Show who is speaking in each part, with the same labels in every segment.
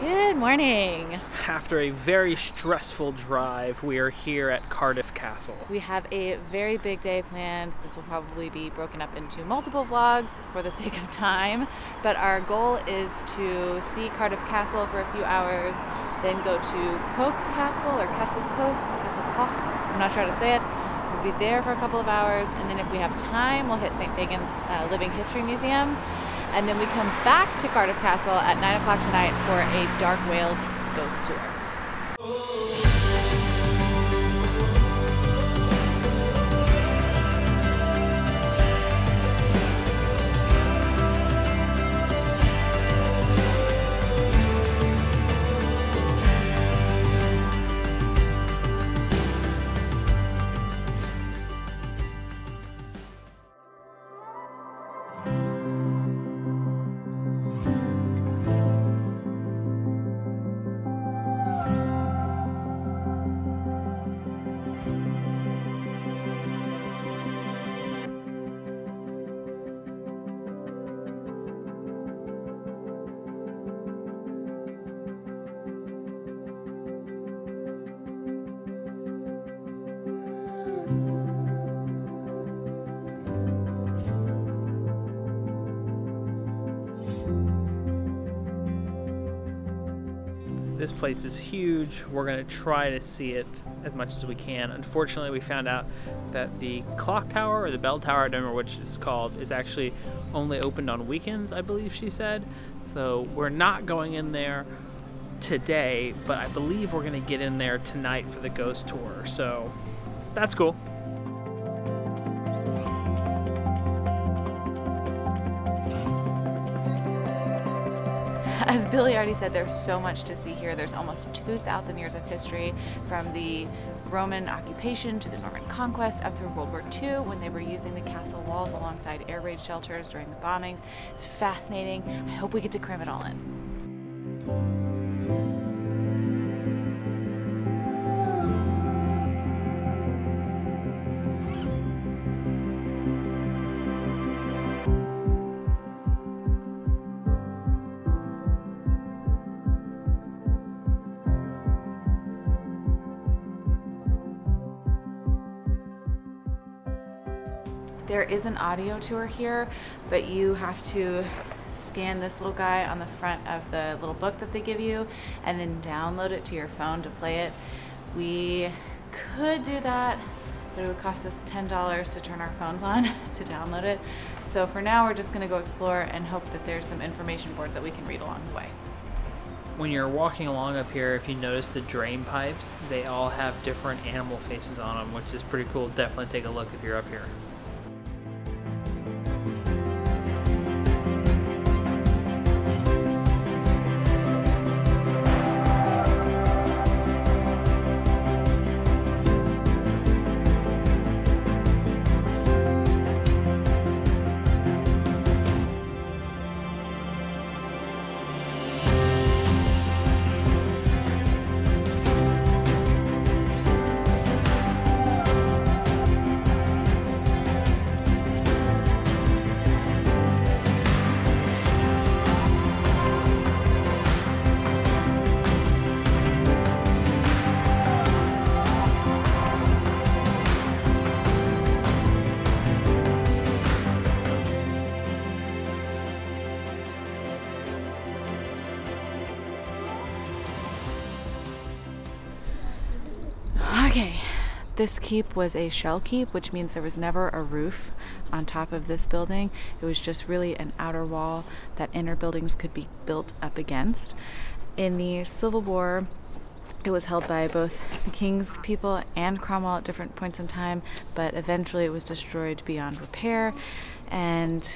Speaker 1: Good morning.
Speaker 2: After a very stressful drive, we are here at Cardiff Castle.
Speaker 1: We have a very big day planned. This will probably be broken up into multiple vlogs for the sake of time, but our goal is to see Cardiff Castle for a few hours, then go to Coke Castle or Castle Coke, Castle Koch, I'm not sure how to say it. We'll be there for a couple of hours, and then if we have time, we'll hit St. Fagan's uh, Living History Museum and then we come back to Cardiff Castle at 9 o'clock tonight for a Dark Wales ghost tour.
Speaker 2: This place is huge. We're going to try to see it as much as we can. Unfortunately, we found out that the clock tower or the bell tower, I don't remember which it's called, is actually only opened on weekends, I believe she said. So we're not going in there today, but I believe we're going to get in there tonight for the ghost tour. So that's cool.
Speaker 1: Billy already said, there's so much to see here. There's almost 2,000 years of history from the Roman occupation to the Norman conquest up through World War II when they were using the castle walls alongside air raid shelters during the bombings. It's fascinating. I hope we get to cram it all in. Is an audio tour here, but you have to scan this little guy on the front of the little book that they give you and then download it to your phone to play it. We could do that, but it would cost us $10 to turn our phones on to download it. So for now, we're just gonna go explore and hope that there's some information boards that we can read along the way.
Speaker 2: When you're walking along up here, if you notice the drain pipes, they all have different animal faces on them, which is pretty cool. Definitely take a look if you're up here.
Speaker 1: Okay, this keep was a shell keep, which means there was never a roof on top of this building. It was just really an outer wall that inner buildings could be built up against. In the Civil War, it was held by both the king's people and Cromwell at different points in time, but eventually it was destroyed beyond repair, and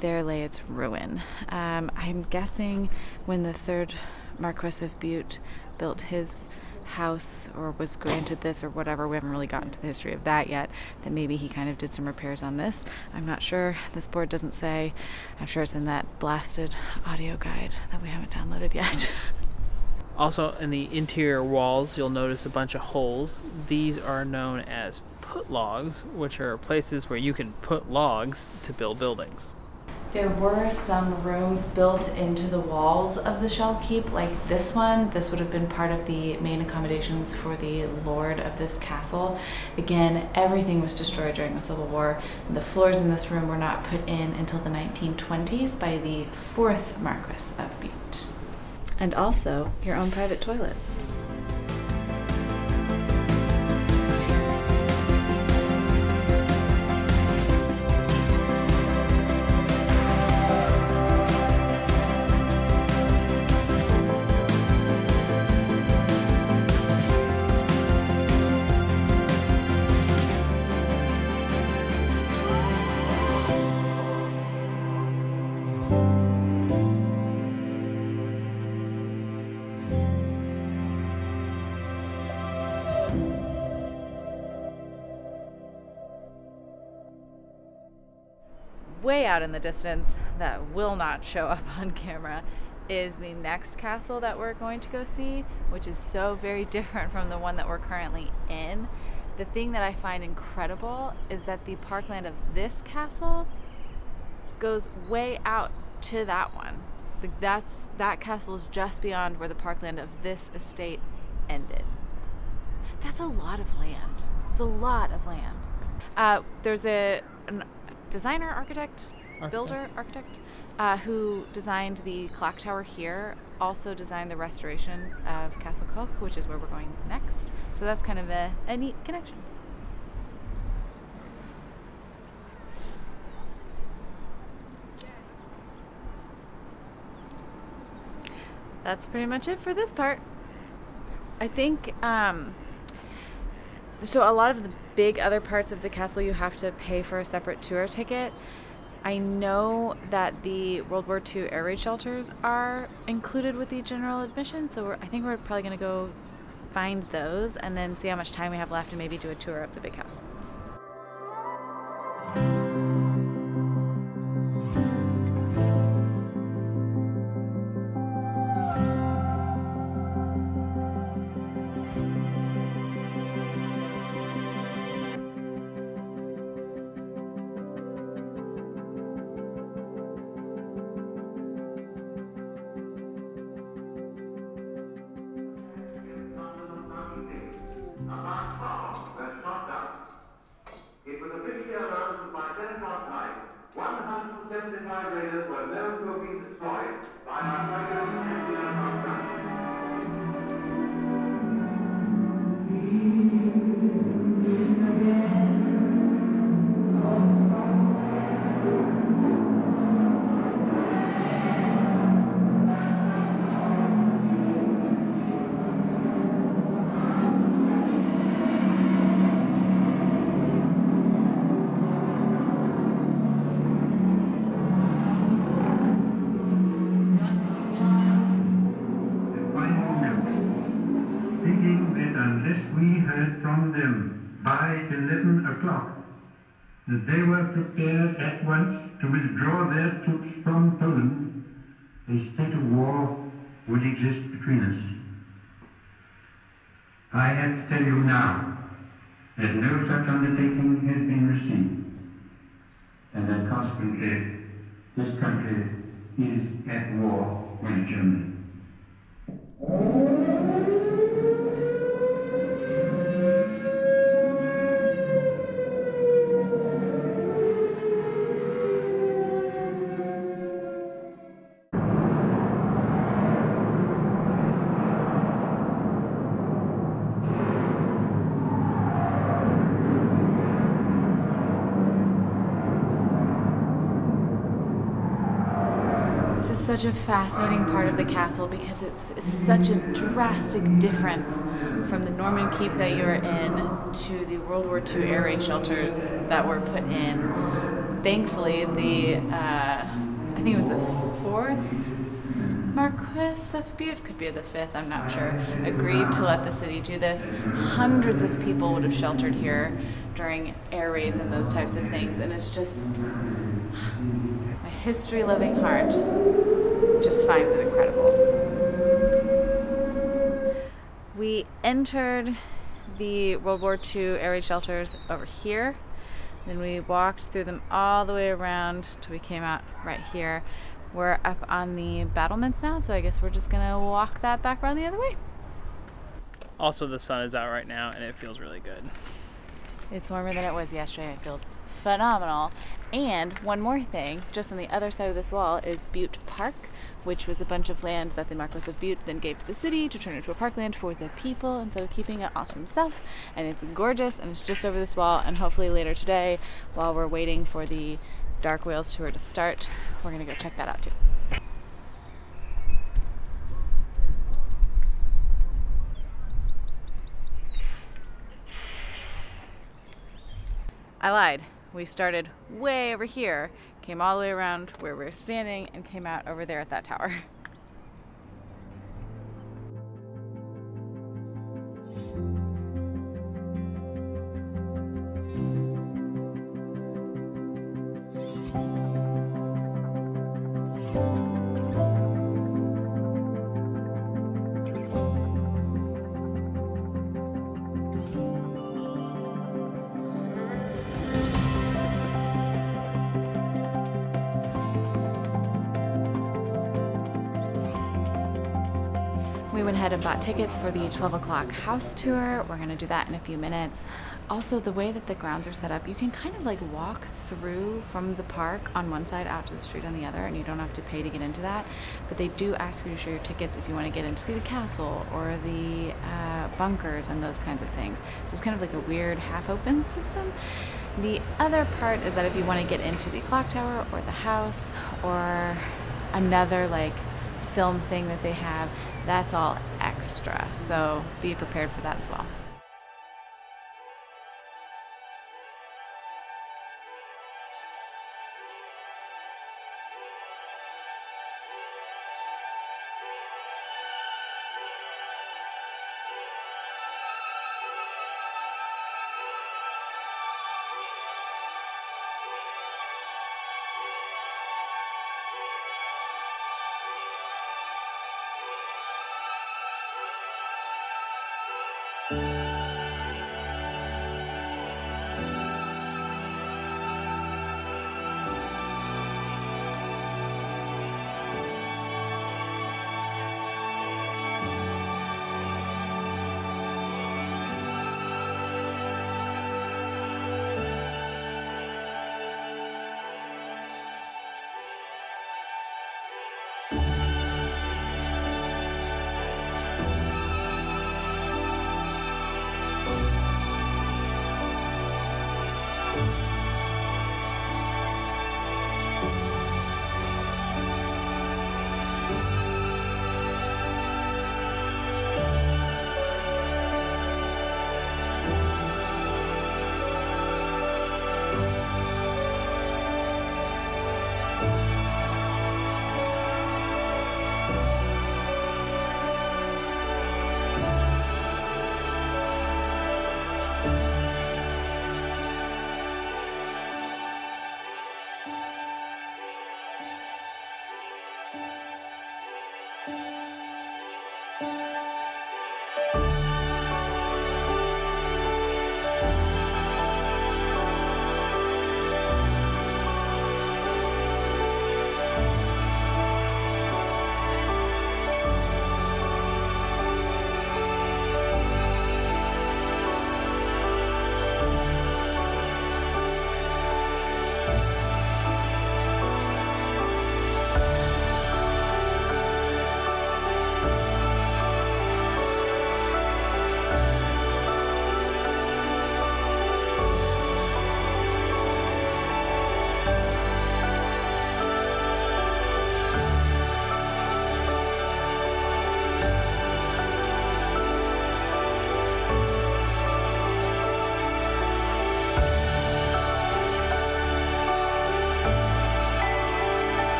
Speaker 1: there lay its ruin. Um, I'm guessing when the third Marquess of Bute built his house or was granted this or whatever. We haven't really gotten to the history of that yet. That maybe he kind of did some repairs on this. I'm not sure. This board doesn't say. I'm sure it's in that blasted audio guide that we haven't downloaded yet.
Speaker 2: Also, in the interior walls, you'll notice a bunch of holes. These are known as put logs, which are places where you can put logs to build buildings.
Speaker 1: There were some rooms built into the walls of the Shell Keep, like this one. This would have been part of the main accommodations for the lord of this castle. Again, everything was destroyed during the Civil War. The floors in this room were not put in until the 1920s by the fourth Marquis of Bute. And also your own private toilet. Way out in the distance that will not show up on camera is the next castle that we're going to go see, which is so very different from the one that we're currently in. The thing that I find incredible is that the parkland of this castle goes way out to that one. That's that castle is just beyond where the parkland of this estate ended. That's a lot of land. It's a lot of land. Uh, there's a an designer, architect, architect. builder, architect, uh, who designed the clock tower here, also designed the restoration of Castle Koch, which is where we're going next. So that's kind of a, a neat connection. That's pretty much it for this part. I think um, so a lot of the big other parts of the castle you have to pay for a separate tour ticket. I know that the World War II air raid shelters are included with the general admission, so I think we're probably going to go find those and then see how much time we have left and maybe do a tour of the big house.
Speaker 3: That they were prepared at once to withdraw their troops from Poland, a state of war would exist between us. I have to tell you now that no such undertaking has been received, and that consequently this country is at war with Germany.
Speaker 1: Such a fascinating part of the castle because it's, such a drastic difference from the Norman keep that you're in to the World War II air raid shelters that were put in. Thankfully, the uh, I think it was the fourth Marquis of Bute, could be the fifth, I'm not sure, agreed to let the city do this. Hundreds of people would have sheltered here during air raids and those types of things, and it's just a history loving heart just finds it incredible. We entered the World War II air raid shelters over here. Then we walked through them all the way around till we came out right here. We're up on the battlements now, so I guess we're just gonna walk that back around the other way.
Speaker 2: Also, the sun is out right now and it feels really good.
Speaker 1: It's warmer than it was yesterday. It feels phenomenal. And one more thing, just on the other side of this wall is Bute Park, which was a bunch of land that the Marquis of Bute then gave to the city to turn into a parkland for the people instead of keeping it all to himself. And it's gorgeous and it's just over this wall. And hopefully later today, while we're waiting for the Dark Wales tour to start, we're gonna go check that out too. I lied. We started way over here, came all the way around where we are standing, and came out over there at that tower. We went ahead and bought tickets for the 12 o'clock house tour. We're gonna do that in a few minutes. Also, the way that the grounds are set up, you can kind of like walk through from the park on one side out to the street on the other, and you don't have to pay to get into that. But they do ask for you to show your tickets if you want to get in to see the castle or the uh, bunkers and those kinds of things. So it's kind of like a weird half open system. The other part is that if you want to get into the clock tower or the house or another like film thing that they have, that's all extra. So be prepared for that as well.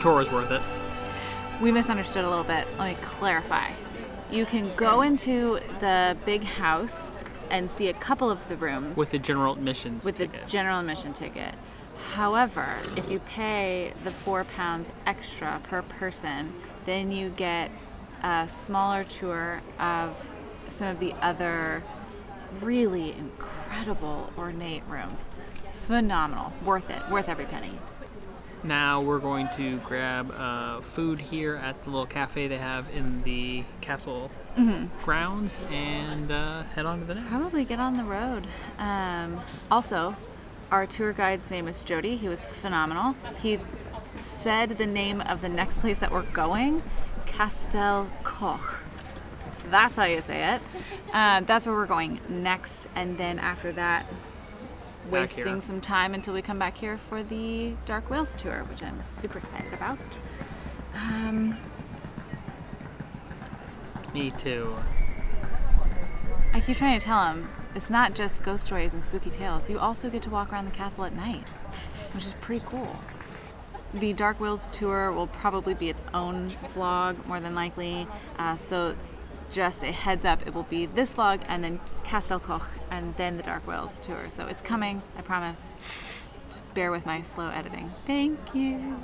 Speaker 2: Tour was worth it.
Speaker 1: We misunderstood a little bit. Let me clarify. You can go into the big house and see a couple of the rooms
Speaker 2: With the general admissions ticket.
Speaker 1: with the general admission ticket. However, if you pay the four pounds extra per person, then you get a smaller tour of some of the other really incredible ornate rooms. Phenomenal. Worth it. Worth every penny.
Speaker 2: Now we're going to grab uh, food here at the little cafe they have in the castle grounds and uh, head on to the next.
Speaker 1: Probably get on the road. Um, also, our tour guide's name is Jody. He was phenomenal. He said the name of the next place that we're going, Castell Coch. That's how you say it. Uh, that's where we're going next, and then after that. Wasting some time until we come back here for the Dark Wales tour, which I'm super excited about. Um,
Speaker 2: Me too.
Speaker 1: I keep trying to tell him it's not just ghost stories and spooky tales. You also get to walk around the castle at night, which is pretty cool. The Dark Wales tour will probably be its own vlog, more than likely. Uh, so, just a heads up, it will be this vlog and then Castell Coch and then the Dark Wales tour. So, it's coming, I promise. Just bear with my slow editing. Thank you.